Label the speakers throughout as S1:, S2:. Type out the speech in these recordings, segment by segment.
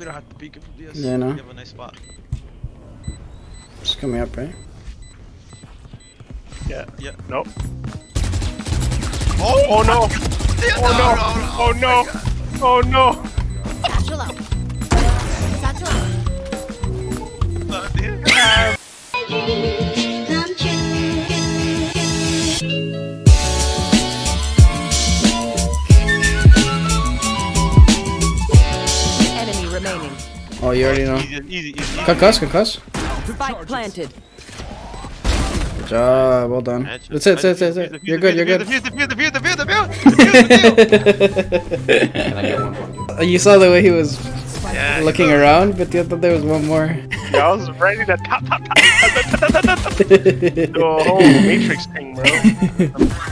S1: We don't have to peek it from DS.
S2: Yeah, no.
S1: You have a nice spot.
S2: Just coming up, right?
S3: Yeah.
S1: Yeah.
S3: Nope.
S1: Oh,
S3: Oh no!
S1: Yeah,
S3: oh, oh no! Oh no! Oh no!
S4: Satchel out.
S2: You already know.
S1: Easy, easy, easy. easy.
S2: Concuss, concuss.
S5: Spike planted.
S2: Good job. Well done. That's it, that's it, that's it. You're good, you're good. You saw the way he was
S1: Yeah,
S2: looking around, but I thought there was one more.
S3: Yeah, I was ready to top, top, top, top, top, top, top, top. Do a whole Matrix thing, bro.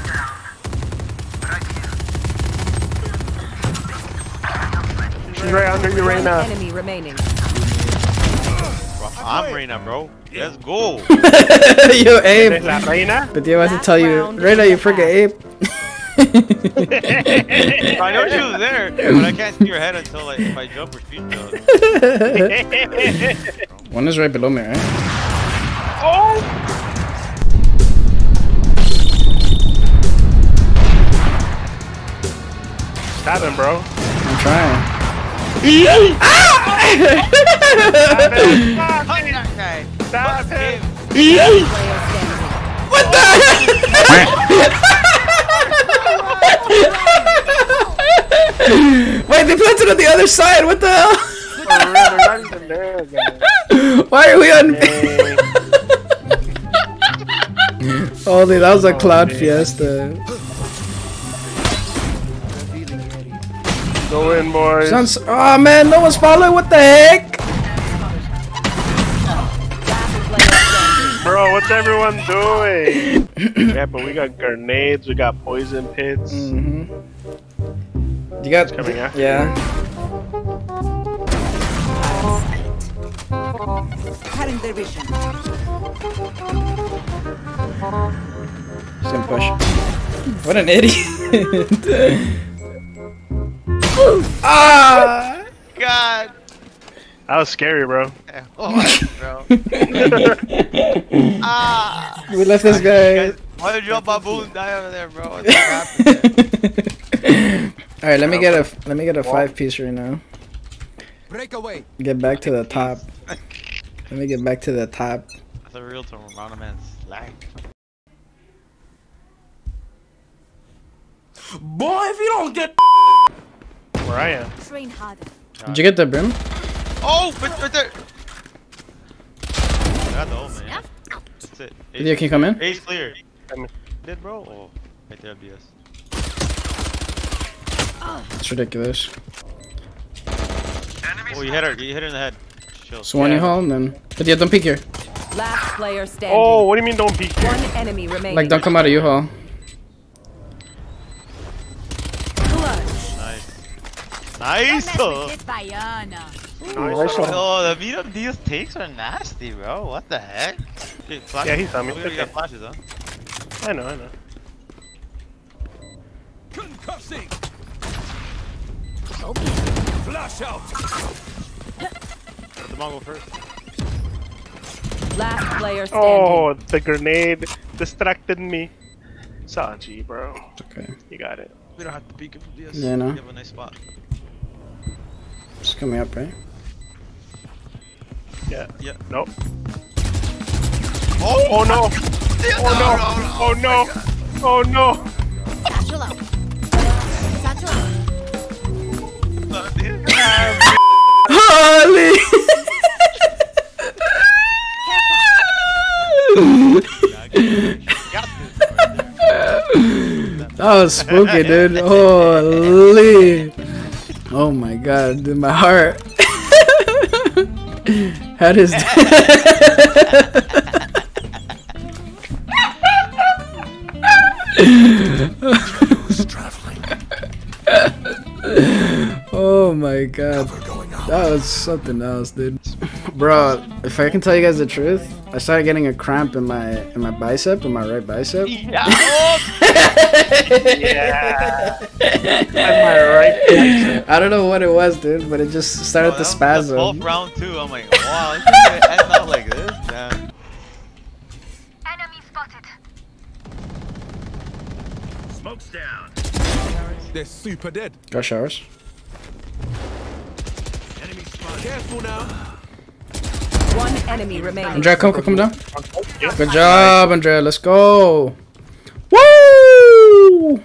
S3: She's right under you right
S5: One
S3: now.
S5: enemy remaining.
S1: Bro, I'm Reyna, bro. Let's go.
S2: Yo,
S3: Es
S2: Abe.
S3: la reina.
S2: But you have to tell you,
S5: round
S2: right now
S5: in
S2: you
S5: the
S2: forget Abe.
S1: I know she was there, but I can't see your head until like if I jump or shoot. So.
S2: One is right below me, right?
S3: oh! Stab him, bro.
S2: I'm trying.
S3: Stab him. Stab
S1: Punch
S3: him.
S1: that guy.
S3: Stab him.
S5: Player standing.
S2: Wait, they planted on the other side. What the hell?
S3: For real, they're not even there, guys.
S2: Why are we on? Holy, that was a
S3: clown
S2: fiesta.
S3: Go in, boys.
S2: Sounds. Oh man, no one's following. What the heck?
S3: Bro, what's everyone doing? yeah, but we got grenades, we got poison pits.
S2: hmm You got.
S3: coming, yeah?
S2: Yeah.
S5: Cutting their vision.
S2: Just gonna push. What an idiot. ah!
S1: God.
S3: That was scary, bro.
S1: Oh, bro. ah.
S2: We left this guy.
S1: Guys, why did you up my die over there, bro? What's happening?
S2: All right, let me get a let me get a five piece right now.
S6: Breakaway.
S2: Get back to the top. Let me get back to the top.
S1: That's a real term. Round a man's slag.
S6: Boy, if you don't get
S3: Where I am.
S4: Train harder.
S2: Did you get the brim?
S1: Oh, right, right there. Got the ult, man. That's it.
S2: Yeah, can you come in?
S1: Ace clear.
S3: I'm in.
S1: Did bro? Oh, right there, BS.
S2: It's ridiculous.
S1: Oh, you hit her. You hit her in the head. Chill.
S2: So one you
S3: Yeah.
S2: haul and then. But yeah, don't peek here.
S5: Last player standing.
S3: Oh, what do you mean don't peek? here?
S5: One enemy remaining.
S2: Like, don't come out of U-Haul.
S1: Nice. Nice. Oh,
S3: Nice.
S1: oh, the medium Diaz takes are nasty, bro. What the heck? Okay.
S3: Yeah, he's on me.
S1: We already got flashes, huh?
S3: I know, I know.
S6: concussing. Flash out.
S1: Let the Mongol first.
S5: Last player oh, standing.
S3: Oh, the grenade distracted me. Sanji, bro.
S2: It's okay.
S3: You got it.
S1: We don't have to peek it from DS.
S2: Yeah, no.
S1: You have a nice spot.
S2: Just coming up, right?
S3: Yeah.
S1: Yeah.
S3: Nope.
S1: Oh,
S3: Oh no!
S1: Yeah,
S3: Oh no! Oh no! Oh, oh no!
S4: Satchel out. Satchel out.
S2: Holy!
S1: Got this right there.
S2: That was spooky, dude. Holy! Oh my god, dude, my heart had his. oh my god.
S6: We're going out.
S2: That was something else, dude. Bro, if I can tell you guys the truth, I started getting a cramp in my in my bicep, in my right bicep.
S1: Yeah.
S3: Yeah. Am I right?
S2: I don't know what it was, dude, but it just started
S1: that
S2: to
S1: the
S2: spasm.
S1: 12th round too. I'm like, wow, this is gonna end out like this. Damn.
S7: Enemy spotted.
S6: Smoke's down. They're super dead.
S2: Go showers.
S6: Enemy spotted. Careful now.
S5: One enemy remaining.
S2: Andrea, come, come, come down. Good job, Andrea. Let's go. Woo!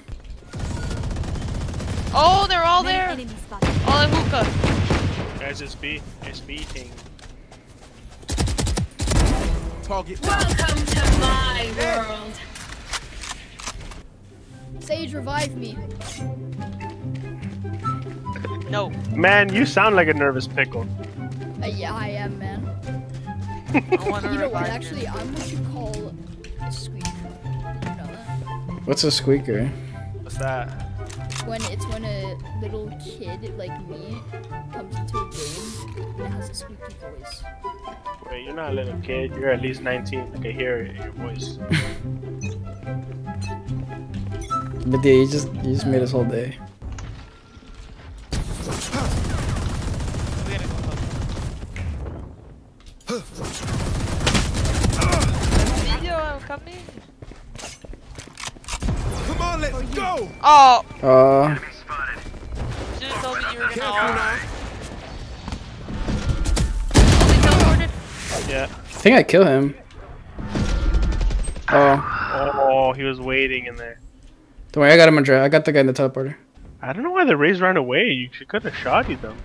S8: Oh, they're all there. All in hookah.
S3: Guys, it's B. It's B thing.
S6: Target.
S7: Welcome to my world.
S4: Sage, revive me.
S8: No.
S3: Man, you sound like a nervous pickle.
S4: Uh, yeah, I am, man.
S8: I want to
S4: You know what?
S8: revive.
S4: Actually, I'm what you call a squeaker. You know that?
S2: What's a squeaker?
S3: What's that?
S4: When it's when a little kid like me comes into a game and it has a squeaky voice.
S3: Wait, you're not a little kid. You're at least 19. I can hear it in your voice.
S2: But yeah, you just you just made us whole day.
S8: Yo, I'm.
S6: Come on, let's go.
S8: Oh,
S2: Uh,
S8: should have told me you were gonna
S6: Careful
S8: all.
S6: now.
S3: Yeah.
S2: I think I kill him. Oh,
S3: Oh, he was waiting in there.
S2: don't worry, I got him, Andrea. I got the guy in the teleporter.
S3: I don't know why the Raze ran away. You could have shot you them.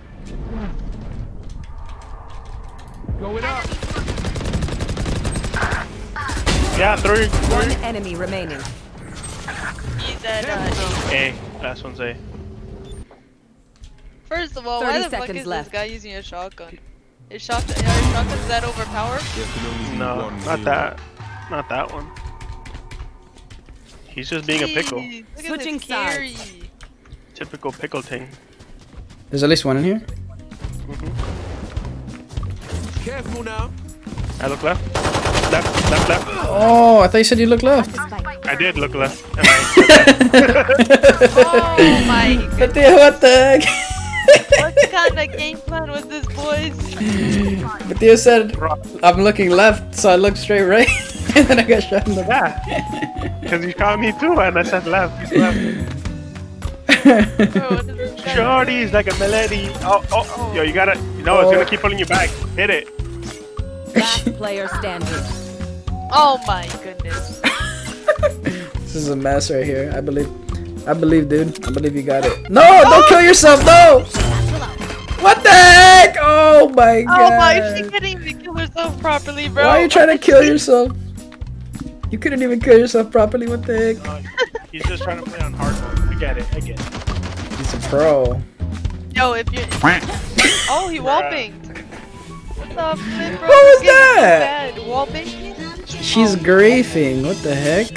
S6: Going up.
S3: Yeah, throw your. Throw
S5: One enemy remaining.
S8: He's at uh,
S3: A. Last one's A.
S8: First of all, why the fuck is
S5: left.
S8: this guy using a shotgun? Is shotgun, are shotguns that overpowered?
S3: No, not that. Not that one. He's just being a pickle.
S8: Jeez, look at
S5: Switching
S8: this carry.
S3: Typical pickle thing.
S2: There's at least one in here.
S6: Careful now.
S3: I look left. Left, left, left.
S2: Oh, I thought you said you look left.
S3: I did look left. And I
S8: Oh my god.
S2: But what the heck?
S8: What kind of game plan was this, boys?
S2: But you said I'm looking left, so I looked straight right, and then I got shot in the back.
S3: yeah. Because you shot me too, and I said left. He's left.
S8: Bro, what is
S3: Shorty's like a melody. Oh, oh, oh, yo, you gotta. You know, it's gonna oh. keep pulling you back. Hit it.
S5: Last player standing.
S8: Oh my goodness.
S2: This is a mess right here. I believe. I believe, dude. I believe you got it. No, don't kill yourself. No. What the heck? Oh my god.
S8: Oh my, she couldn't even kill herself properly, bro.
S2: Why are you trying to kill yourself? You couldn't even kill yourself properly. What the heck?
S3: Uh, he's just trying to play on hard mode. I get it. I get it.
S2: He's a pro.
S8: Yo, if you're. Oh, he wallbanged. What the flip.
S2: What was
S8: This game is so
S2: that?
S8: bad.
S2: She's griefing. What the heck?